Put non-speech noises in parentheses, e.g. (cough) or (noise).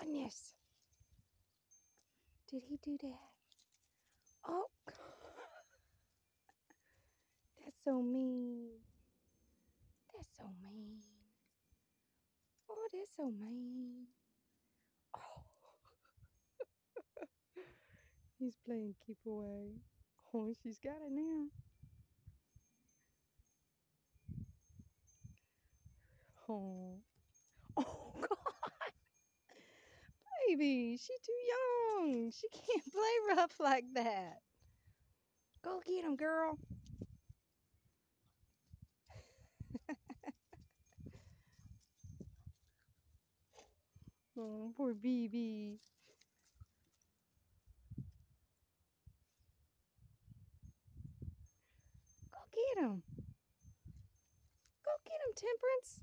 goodness. Did he do that? Oh, (laughs) that's so mean. That's so mean. Oh, that's so mean. Oh. (laughs) He's playing keep away. Oh, she's got it now. Oh. Oh, God. Baby, she too young. She (laughs) can't play rough like that. Go get him, girl. (laughs) oh, poor BB. Go get him. Go get him, Temperance.